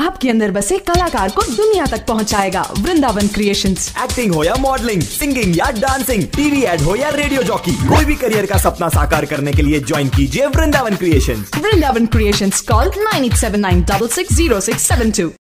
आपके अंदर बसे कलाकार को दुनिया तक पहुंचाएगा वृंदावन क्रिएशंस एक्टिंग हो या मॉडलिंग सिंगिंग या डांसिंग टीवी एड हो या रेडियो जॉकी कोई भी करियर का सपना साकार करने के लिए ज्वाइन कीजिए Vrindavan creation Vrindavan creation call nine eight seven nine double six zero six seven two